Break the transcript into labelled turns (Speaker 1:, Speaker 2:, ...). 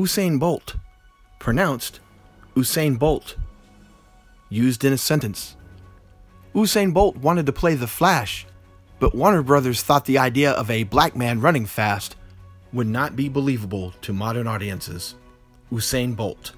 Speaker 1: Usain Bolt, pronounced Usain Bolt, used in a sentence. Usain Bolt wanted to play The Flash, but Warner Brothers thought the idea of a black man running fast would not be believable to modern audiences. Usain Bolt.